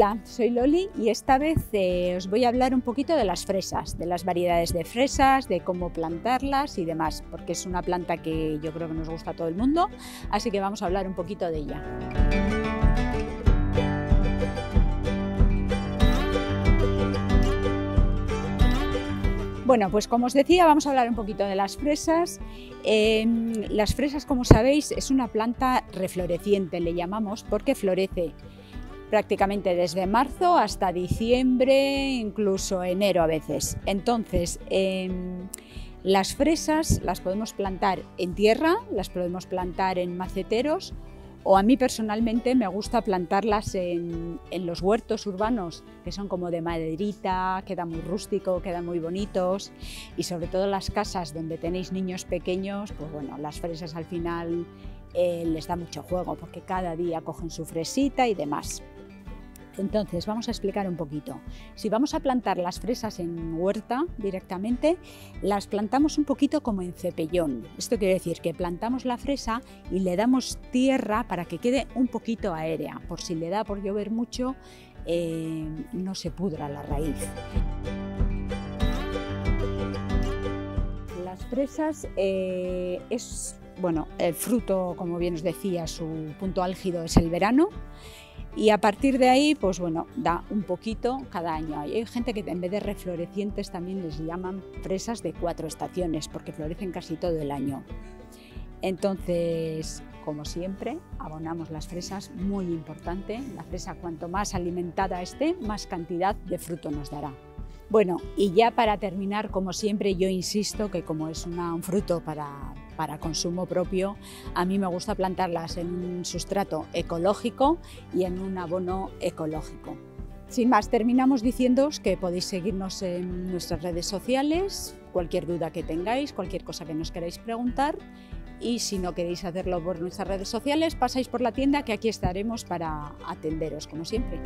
Hola, soy Loli y esta vez eh, os voy a hablar un poquito de las fresas, de las variedades de fresas, de cómo plantarlas y demás, porque es una planta que yo creo que nos gusta a todo el mundo, así que vamos a hablar un poquito de ella. Bueno, pues como os decía, vamos a hablar un poquito de las fresas. Em, las fresas, como sabéis, es una planta refloreciente, le llamamos, porque florece prácticamente desde marzo hasta diciembre, incluso enero a veces. Entonces, em, las fresas las podemos plantar en tierra, las podemos plantar en maceteros o a mí personalmente me gusta plantarlas en, los huertos urbanos, que son como de maderita, queda muy rústico, quedan muy bonitos y sobre todo las casas donde tenéis niños pequeños, pues bueno, las fresas al final eh, les da mucho juego porque cada día cogen su fresita y demás. Entonces, vamos a explicar un poquito. Si vamos a plantar las fresas en huerta directamente, las plantamos un poquito como en cepellón. Esto quiere decir que plantamos la fresa y le damos tierra para que quede un poquito aérea, por si le da por llover mucho, eh, no se pudra la raíz. Las fresas eh, es, bueno, el fruto, como bien os decía, su punto álgido es el verano y a partir de ahí, pues bueno, da un poquito cada año. Hay gente que en vez de reflorecientes también les llaman fresas de cuatro estaciones, porque florecen casi todo el año. Entonces, como siempre, abonamos las fresas, muy importante. La fresa cuanto más alimentada esté, más cantidad de fruto nos dará. Bueno, y ya para terminar, como siempre, yo insisto que como es un fruto para, para consumo propio, a mí me gusta plantarlas en un sustrato ecológico y en un abono ecológico. Sin más, terminamos diciéndoos que podéis seguirnos en nuestras redes sociales, cualquier duda que tengáis, cualquier cosa que nos queráis preguntar y si no queréis hacerlo por nuestras redes sociales, pasáis por la tienda que aquí estaremos para atenderos como siempre.